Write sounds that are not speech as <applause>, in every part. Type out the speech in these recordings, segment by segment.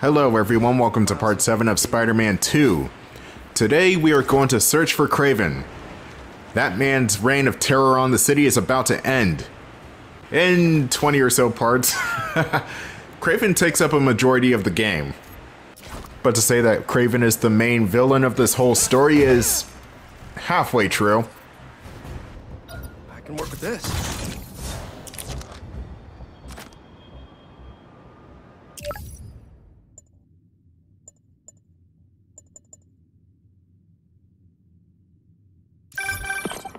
Hello, everyone. Welcome to part 7 of Spider Man 2. Today, we are going to search for Kraven. That man's reign of terror on the city is about to end. In 20 or so parts, <laughs> Kraven takes up a majority of the game. But to say that Kraven is the main villain of this whole story is halfway true. I can work with this.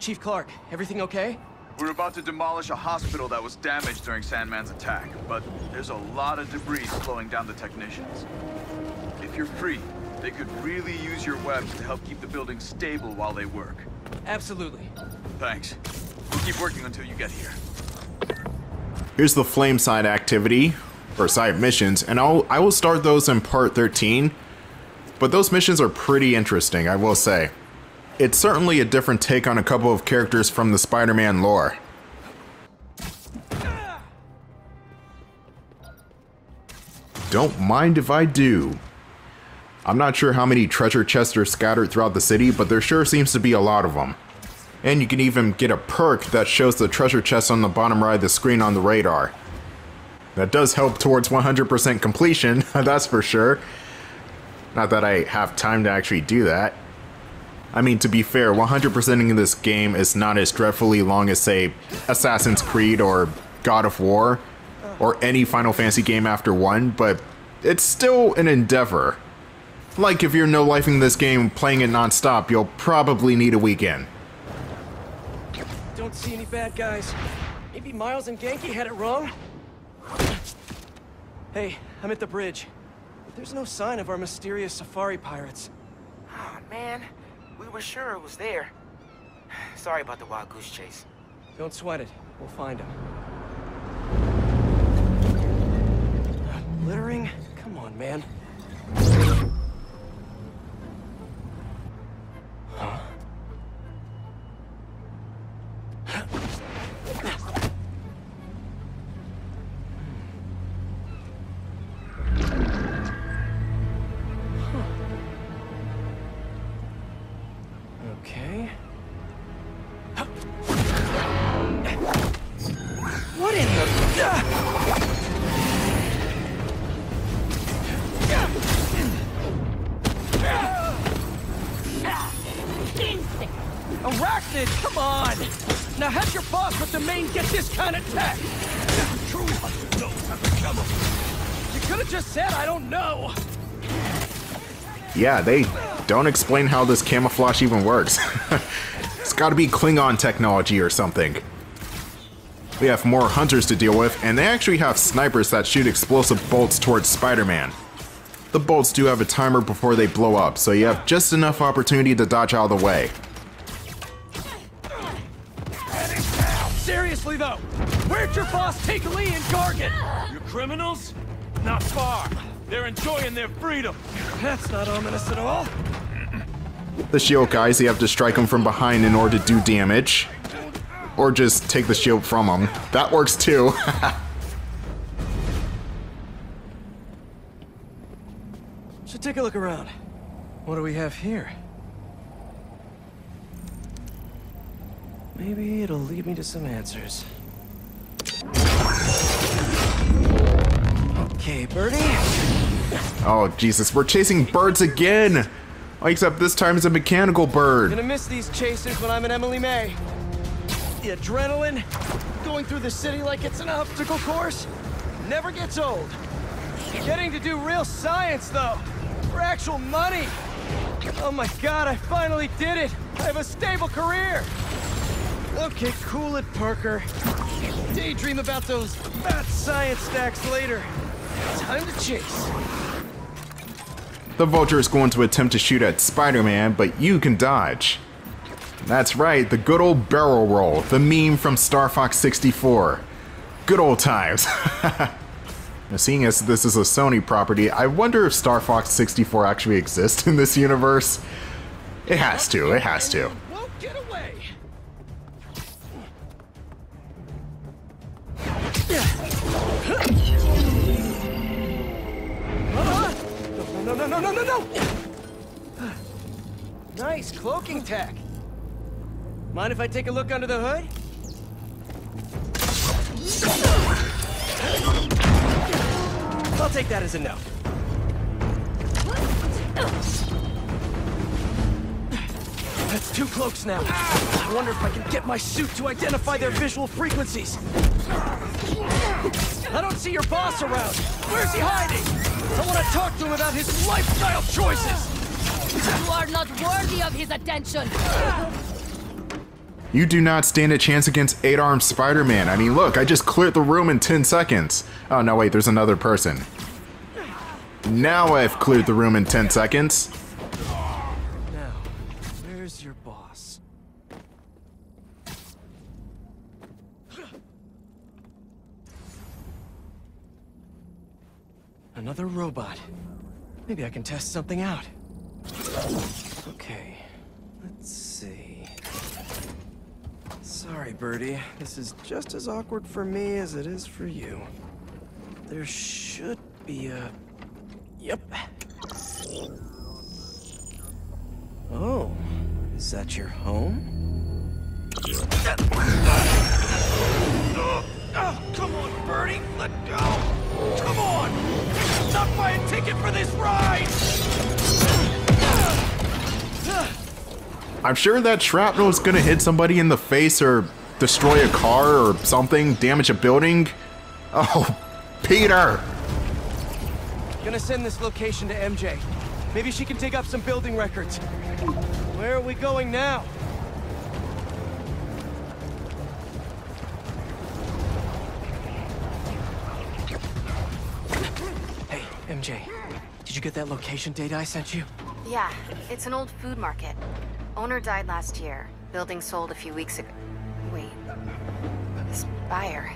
Chief Clark, everything okay? We're about to demolish a hospital that was damaged during Sandman's attack, but there's a lot of debris slowing down the technicians. If you're free, they could really use your webs to help keep the building stable while they work. Absolutely. Thanks. We'll keep working until you get here. Here's the flame side activity, or side missions, and I'll, I will start those in part 13. But those missions are pretty interesting, I will say. It's certainly a different take on a couple of characters from the Spider-Man lore. Don't mind if I do. I'm not sure how many treasure chests are scattered throughout the city, but there sure seems to be a lot of them. And you can even get a perk that shows the treasure chest on the bottom right of the screen on the radar. That does help towards 100% completion, <laughs> that's for sure. Not that I have time to actually do that. I mean, to be fair, 100%ing this game is not as dreadfully long as, say, Assassin's Creed or God of War, or any Final Fantasy game after 1, but it's still an endeavor. Like, if you're no-lifing this game playing it non-stop, you'll probably need a weekend. Don't see any bad guys. Maybe Miles and Ganke had it wrong? Hey, I'm at the bridge. But there's no sign of our mysterious safari pirates. Oh, man. We were sure it was there. <sighs> Sorry about the wild goose chase. Don't sweat it. We'll find them. Littering? Come on, man. Okay. What in the... Arachnid, come on! Now have your boss with the main get this kind of tech! True knows how to. You could have just said I don't know! Yeah, they don't explain how this camouflage even works. <laughs> it's gotta be Klingon technology or something. We have more hunters to deal with, and they actually have snipers that shoot explosive bolts towards Spider-Man. The bolts do have a timer before they blow up, so you have just enough opportunity to dodge out of the way. Seriously though, where'd your boss take Li and Gargan? You criminals? Not far. They're enjoying their freedom. That's not ominous at all. The shield guys, you have to strike them from behind in order to do damage. Or just take the shield from them. That works too. <laughs> Should take a look around. What do we have here? Maybe it'll lead me to some answers. Okay, Birdie. Oh, Jesus, we're chasing birds again! Except this time it's a mechanical bird. I'm Gonna miss these chases when I'm in Emily May. The adrenaline, going through the city like it's an obstacle course, never gets old. Getting to do real science, though, for actual money. Oh my god, I finally did it! I have a stable career! Okay, cool it, Parker. Daydream about those fat science stacks later. Time to chase. The Vulture is going to attempt to shoot at Spider-Man, but you can dodge. That's right, the good old barrel roll, the meme from Star Fox 64. Good old times. <laughs> now, seeing as this is a Sony property, I wonder if Star Fox 64 actually exists in this universe. It has to, it has to. Cloaking tech. Mind if I take a look under the hood? I'll take that as a no. That's two cloaks now. I wonder if I can get my suit to identify their visual frequencies. I don't see your boss around. Where's he hiding? I want to talk to him about his lifestyle choices. You are not worthy of his attention. You do not stand a chance against 8-armed Spider-Man. I mean, look, I just cleared the room in 10 seconds. Oh, no, wait, there's another person. Now I've cleared the room in 10 seconds. Now, where's your boss? Another robot. Maybe I can test something out. Okay, let's see. Sorry, Birdie. This is just as awkward for me as it is for you. There should be a... Yep. Oh, is that your home? Oh, come on, Birdie, let go! Come on! Not buy a ticket for this ride! I'm sure that shrapnel is gonna hit somebody in the face or destroy a car or something, damage a building. Oh, Peter! Gonna send this location to MJ. Maybe she can dig up some building records. Where are we going now? Hey, MJ. Did you get that location data I sent you? Yeah, it's an old food market. Owner died last year. Building sold a few weeks ago. Wait. This buyer.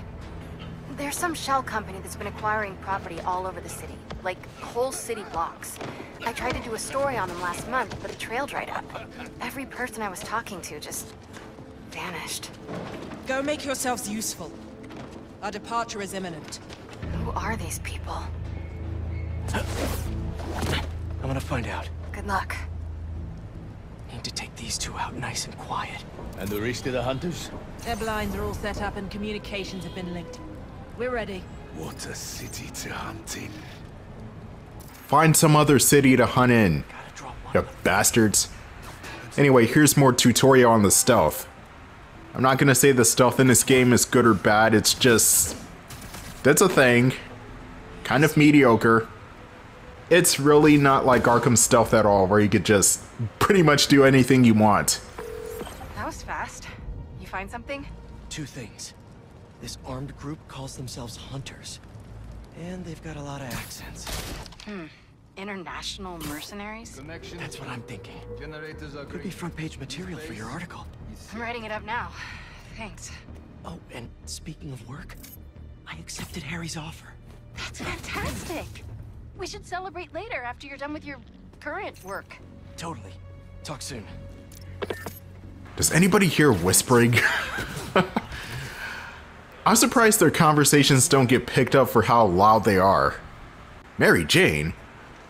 There's some shell company that's been acquiring property all over the city. Like, whole city blocks. I tried to do a story on them last month, but the trail dried up. Every person I was talking to just... vanished. Go make yourselves useful. Our departure is imminent. Who are these people? <gasps> I'm gonna find out. Good luck. Need to take these two out nice and quiet. And the rest of the hunters? Their blinds are all set up and communications have been linked. We're ready. What a city to hunt in. Find some other city to hunt in, Gotta draw one. you bastards. Anyway, here's more tutorial on the stealth. I'm not gonna say the stealth in this game is good or bad, it's just... That's a thing. Kind of mediocre. It's really not like Arkham Stealth at all, where you could just pretty much do anything you want. That was fast. You find something? Two things. This armed group calls themselves Hunters. And they've got a lot of accents. Hmm. International mercenaries? That's what I'm thinking. Could be front page material for your article. I'm writing it up now. Thanks. Oh, and speaking of work, I accepted Harry's offer. That's fantastic. We should celebrate later after you're done with your current work. Totally. Talk soon. Does anybody hear whispering? <laughs> I'm surprised their conversations don't get picked up for how loud they are. Mary Jane?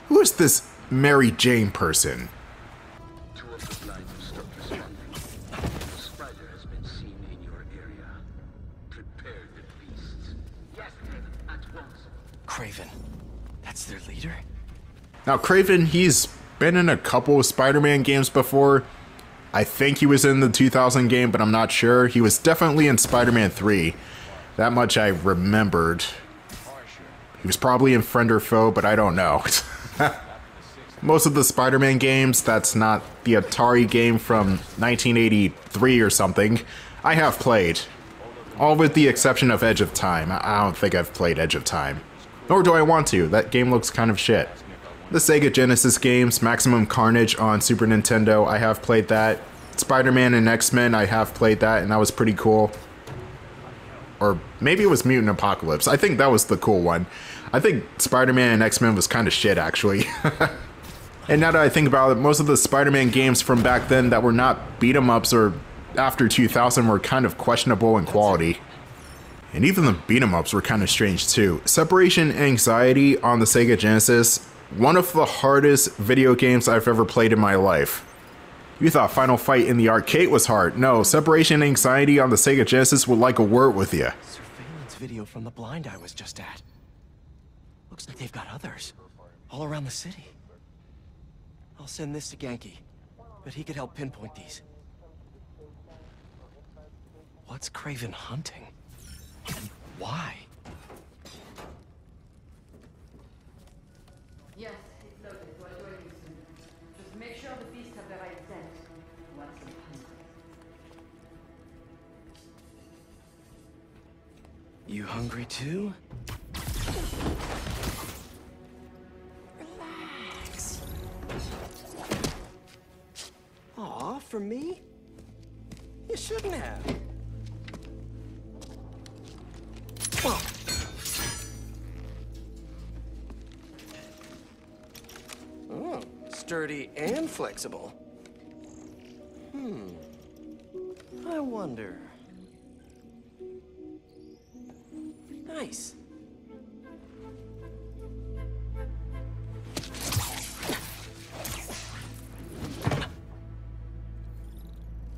Who is this Mary Jane person? Now, Kraven, he's been in a couple of Spider Man games before. I think he was in the 2000 game, but I'm not sure. He was definitely in Spider Man 3. That much I remembered. He was probably in Friend or Foe, but I don't know. <laughs> Most of the Spider Man games, that's not the Atari game from 1983 or something, I have played. All with the exception of Edge of Time. I I don't think I've played Edge of Time. Nor do I want to, that game looks kind of shit. The Sega Genesis games, Maximum Carnage on Super Nintendo, I have played that. Spider Man and X Men, I have played that, and that was pretty cool. Or maybe it was Mutant Apocalypse. I think that was the cool one. I think Spider Man and X Men was kind of shit, actually. <laughs> and now that I think about it, most of the Spider Man games from back then that were not beat 'em ups or after 2000 were kind of questionable in quality. And even the beat 'em ups were kind of strange too. Separation Anxiety on the Sega Genesis, one of the hardest video games I've ever played in my life. You thought Final Fight in the arcade was hard. No, separation anxiety on the Sega Genesis would like a word with you. Surveillance video from the blind I was just at. Looks like they've got others. All around the city. I'll send this to Ganke. But he could help pinpoint these. What's Kraven hunting? And why? Yes, it's loaded. We're joining soon. Just make sure the beasts have the right scent. You hungry too? Sturdy and flexible. Hmm. I wonder. Nice.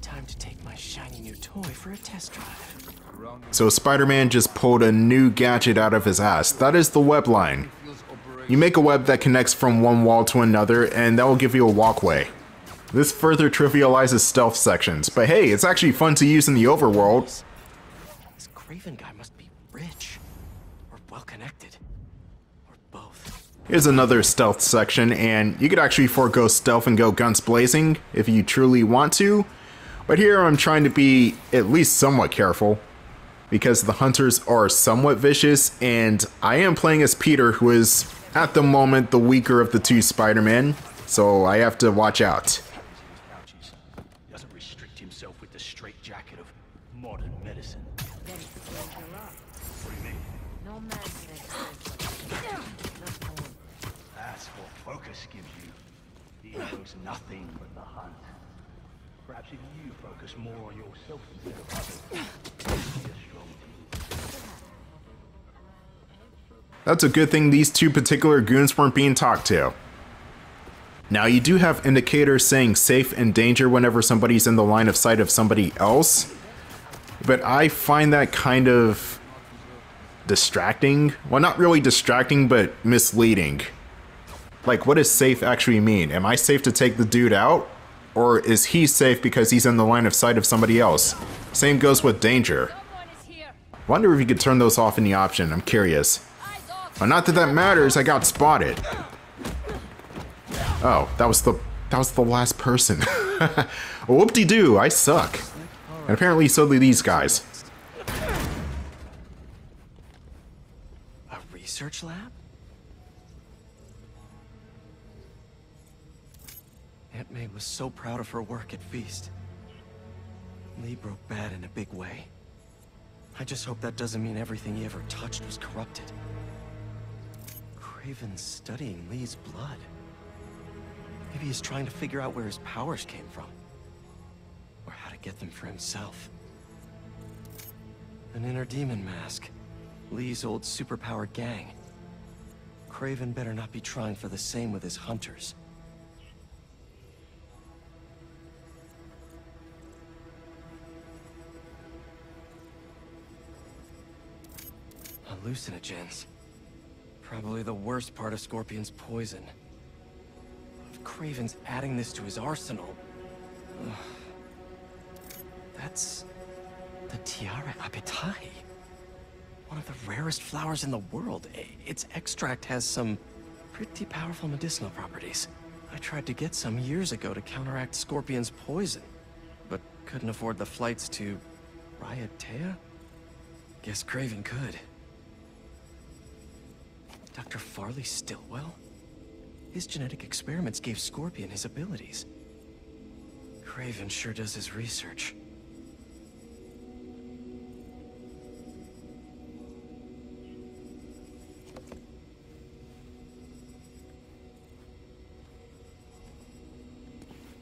Time to take my shiny new toy for a test drive. So Spider Man just pulled a new gadget out of his ass. That is the web line. You make a web that connects from one wall to another, and that will give you a walkway. This further trivializes stealth sections, but hey, it's actually fun to use in the overworld. This Kraven guy must be rich. Or well connected. Or both. Here's another stealth section, and you could actually forego stealth and go guns blazing if you truly want to. But here I'm trying to be at least somewhat careful because the hunters are somewhat vicious, and I am playing as Peter, who is at the moment the weaker of the two Spider-Man, so I have to watch out. Doesn't restrict himself with the straitjacket of modern medicine. Then it's going to rock. What do you mean? No man can express That's what focus gives you. He knows nothing but the hunt. Perhaps if you focus more on yourself instead of others, you'll be a strong team. That's a good thing these two particular goons weren't being talked to. Now, you do have indicators saying safe and danger whenever somebody's in the line of sight of somebody else, but I find that kind of distracting. Well, not really distracting, but misleading. Like, what does safe actually mean? Am I safe to take the dude out? Or is he safe because he's in the line of sight of somebody else? Same goes with danger. Someone is here. Wonder if you could turn those off in the option. I'm curious. Not that that matters. I got spotted. Oh, that was the that was the last person. <laughs> Whoop-de-doo, I suck. And apparently so do these guys. A research lab? Aunt May was so proud of her work at Feast. Li broke bad in a big way. I just hope that doesn't mean everything he ever touched was corrupted. Kraven's studying Li's blood. Maybe he's trying to figure out where his powers came from. Or how to get them for himself. An inner demon mask. Li's old superpowered gang. Kraven better not be trying for the same with his hunters. Hallucinogens. Probably the worst part of Scorpion's poison. If Kraven's adding this to his arsenal... ugh. That's... the Tiare Apetahi. One of the rarest flowers in the world. Its extract has some pretty powerful medicinal properties. I tried to get some years ago to counteract Scorpion's poison, but couldn't afford the flights to Raiatea? Guess Kraven could. Dr. Farley Stillwell? His genetic experiments gave Scorpion his abilities. Kraven sure does his research.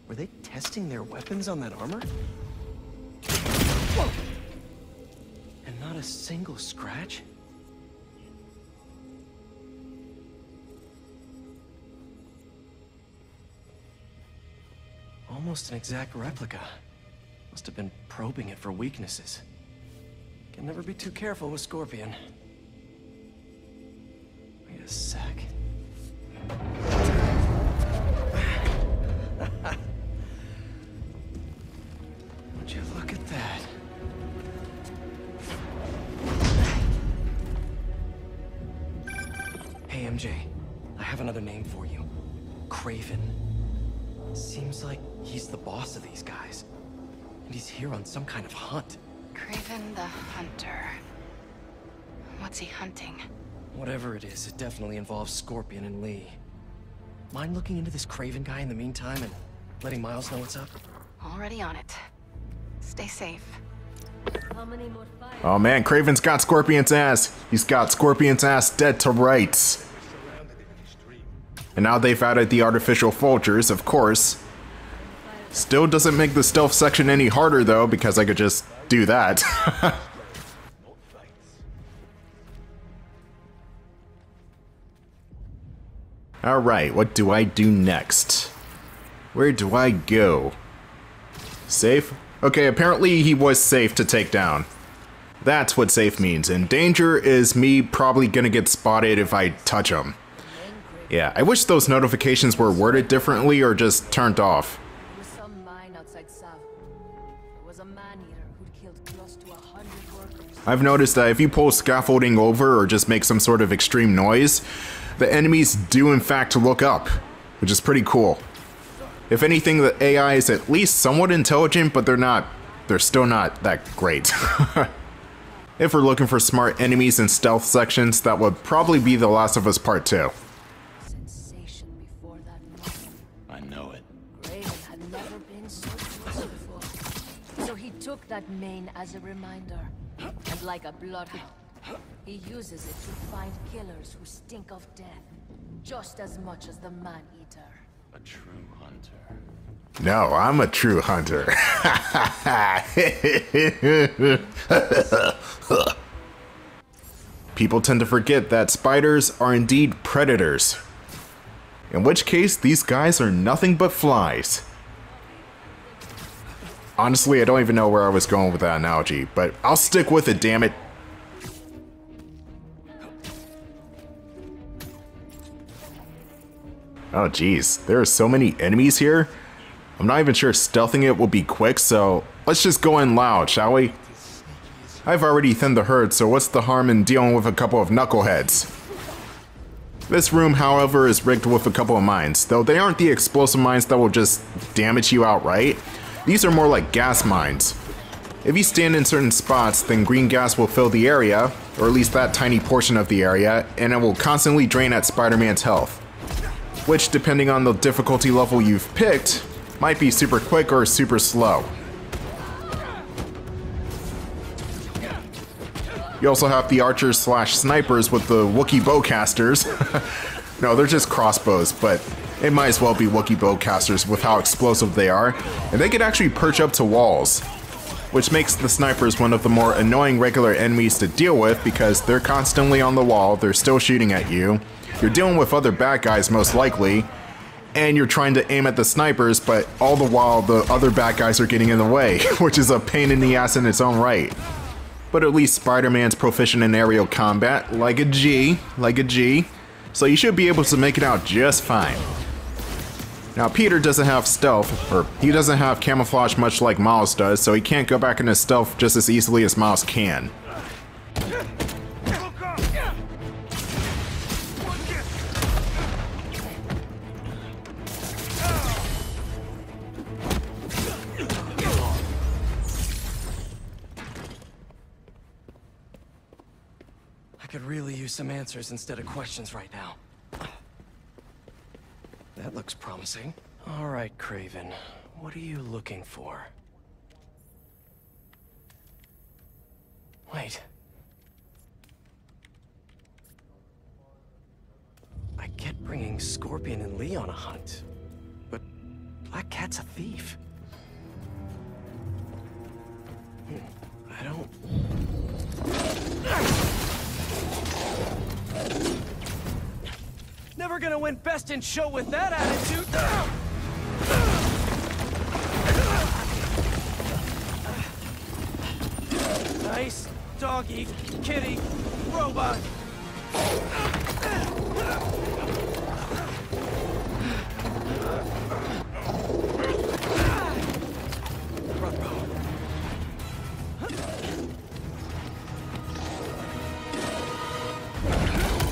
Were they testing their weapons on that armor? Whoa! And not a single scratch? Almost an exact replica. Must have been probing it for weaknesses. Can never be too careful with Scorpion. Wait a sec. What's hunting? Whatever it is, it definitely involves Scorpion and Li. Mind looking into this Kraven guy in the meantime and letting Miles know what's up? Already on it. Stay safe. How many more fires? Oh man, Kraven's got Scorpion's ass. He's got Scorpion's ass dead to rights. And now they've added the artificial vultures, of course. Still doesn't make the stealth section any harder though, because I could just do that. <laughs> Alright, what do I do next? Where do I go? Safe? Okay, apparently he was safe to take down. That's what safe means, and danger is me probably gonna get spotted if I touch him. Yeah, I wish those notifications were worded differently or just turned off. Was a man-eater who'd killed close to a hundred workers. I've noticed that if you pull scaffolding over or just make some sort of extreme noise, the enemies do in fact look up, which is pretty cool. If anything, the AI is at least somewhat intelligent, but they're not, they're still not that great. <laughs> if we're looking for smart enemies and stealth sections, that would probably be The Last of Us Part 2. That mane as a reminder. And like a bloodhound, he uses it to find killers who stink of death. Just as much as the man-eater. A true hunter. No, I'm a true hunter. <laughs> People tend to forget that spiders are indeed predators. In which case, these guys are nothing but flies. Honestly, I don't even know where I was going with that analogy, but I'll stick with it, damn it. Oh geez, there are so many enemies here. I'm not even sure stealthing it will be quick, so let's just go in loud, shall we? I've already thinned the herd, so what's the harm in dealing with a couple of knuckleheads? This room, however, is rigged with a couple of mines, though they aren't the explosive mines that will just damage you outright. These are more like gas mines. If you stand in certain spots, then green gas will fill the area, or at least that tiny portion of the area, and it will constantly drain at Spider-Man's health. Which, depending on the difficulty level you've picked, might be super quick or super slow. You also have the archers slash snipers with the Wookiee bowcasters. <laughs> no, they're just crossbows, but it might as well be Wookiee bowcasters with how explosive they are. And they can actually perch up to walls, which makes the snipers one of the more annoying regular enemies to deal with because they're constantly on the wall, they're still shooting at you. You're dealing with other bad guys most likely, and you're trying to aim at the snipers, but all the while the other bad guys are getting in the way, <laughs> which is a pain in the ass in its own right. But at least Spider-Man's proficient in aerial combat, like a G, like a G, so you should be able to make it out just fine. Now Peter doesn't have stealth, or he doesn't have camouflage much like Miles does, so he can't go back into stealth just as easily as Miles can. I could really use some answers instead of questions right now. That looks promising. All right, Kraven. What are you looking for? Wait. I get bringing Scorpion and Li on a hunt, but Black Cat's a thief. Hmm, I don't... Never gonna win best in show with that attitude. Nice doggy, kitty, robot.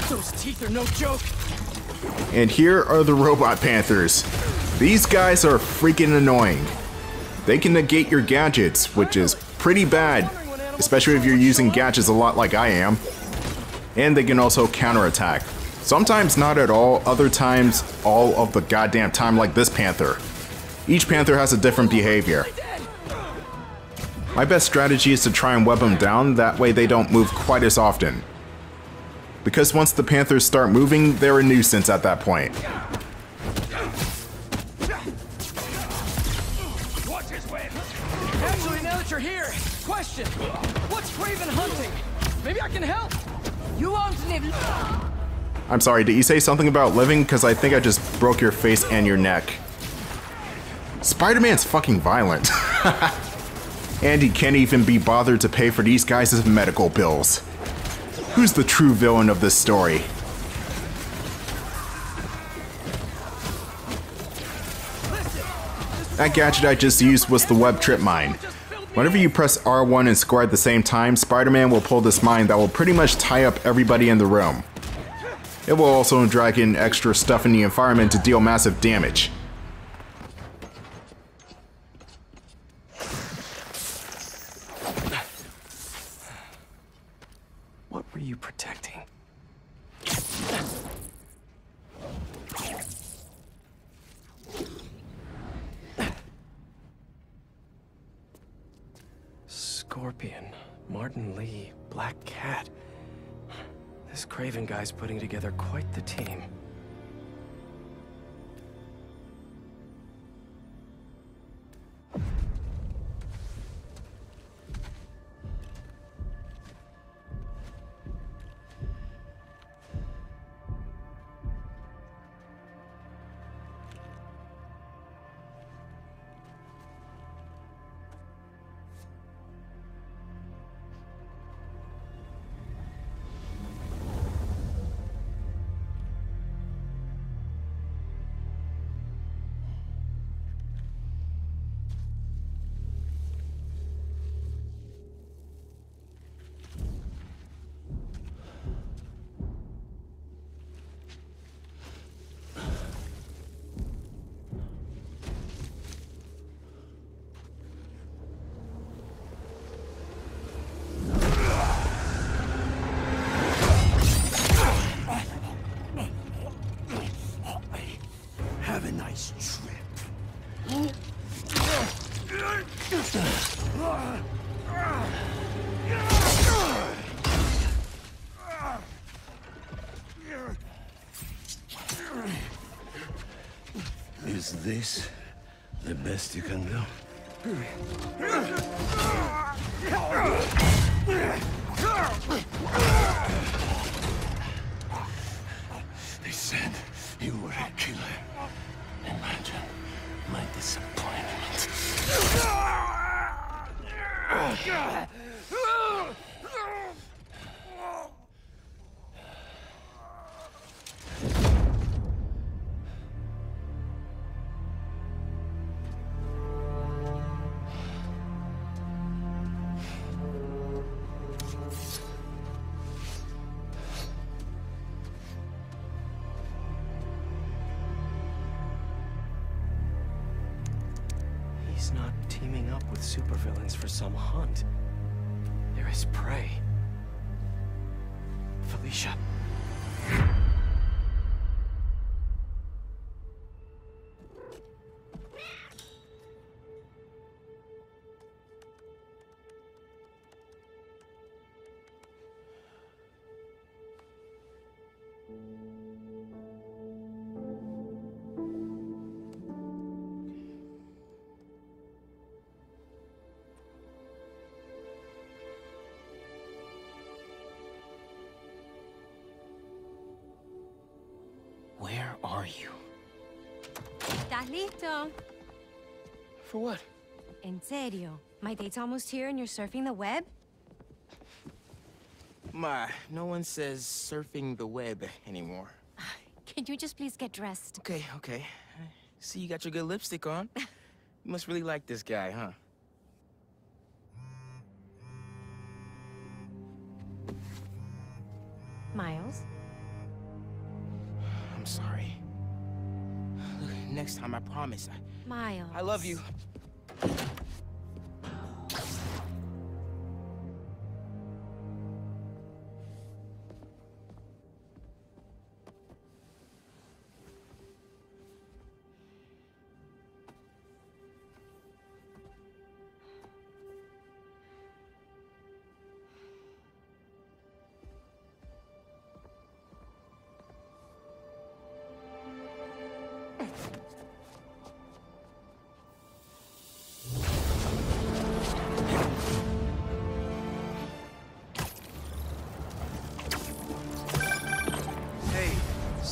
Those teeth are no joke. And here are the Robot Panthers. These guys are freaking annoying. They can negate your gadgets, which is pretty bad, especially if you're using gadgets a lot like I am. And they can also counterattack. Sometimes not at all, other times all of the goddamn time like this Panther. Each Panther has a different behavior. My best strategy is to try and web them down, that way they don't move quite as often. Because once the Panthers start moving, they're a nuisance at that point. Watch his way. Actually, now that you're here, question: What's Kraven hunting? Maybe I can help. You won't live. I'm sorry, did you say something about living? Because I think I just broke your face and your neck. Spider-Man's fucking violent. <laughs> and he can't even be bothered to pay for these guys' medical bills. Who's the true villain of this story? That gadget I just used was the web trip mine. Whenever you press R1 and score at the same time, Spider-Man will pull this mine that will pretty much tie up everybody in the room. It will also drag in extra stuff in the environment to deal massive damage. You protecting? Scorpion, Martin Li, Black Cat. This Kraven guy's putting together quite the team. This the best you can do? They said you were a killer. Imagine my disappointment. Felicia. Are you? ¿Estás listo? For what? En serio. My date's almost here and you're surfing the web? My, no one says surfing the web anymore. <sighs> Can you just please get dressed? Okay, okay. See, you got your good lipstick on. <laughs> You must really like this guy, huh? Miles? Next time, I promise. I, Miles. I love you.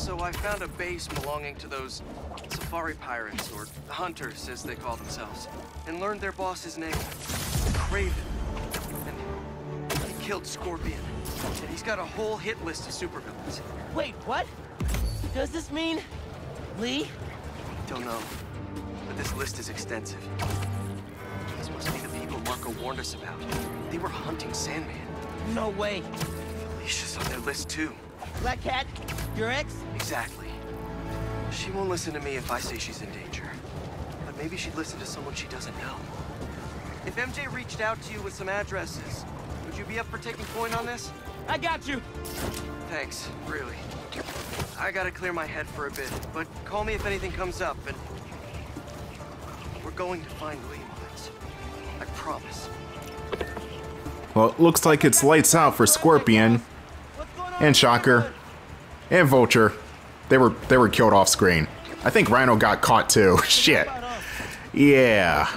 So I found a base belonging to those safari pirates, or hunters as they call themselves, and learned their boss's name, Kraven. And he killed Scorpion. And he's got a whole hit list of supervillains. Wait, what? Does this mean... Li? Don't know, but this list is extensive. These must be the people Marko warned us about. They were hunting Sandman. No way. Felicia's on their list too. Black Cat? Your ex? Exactly. She won't listen to me if I say she's in danger. But maybe she'd listen to someone she doesn't know. If MJ reached out to you with some addresses, would you be up for taking point on this? I got you. Thanks, really. I gotta clear my head for a bit, but call me if anything comes up, and... We're going to find Li, Miles. I promise. Well, it looks like it's lights out for Scorpion and Shocker and Vulture. They were they were killed off screen. I think Rhino got caught too. <laughs> Shit. Yeah.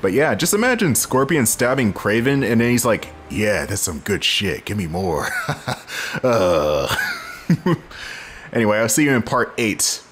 But yeah, just imagine Scorpion stabbing Kraven and then he's like, "Yeah, that's some good shit. Give me more." <laughs> uh. <laughs> anyway, I'll see you in part 8.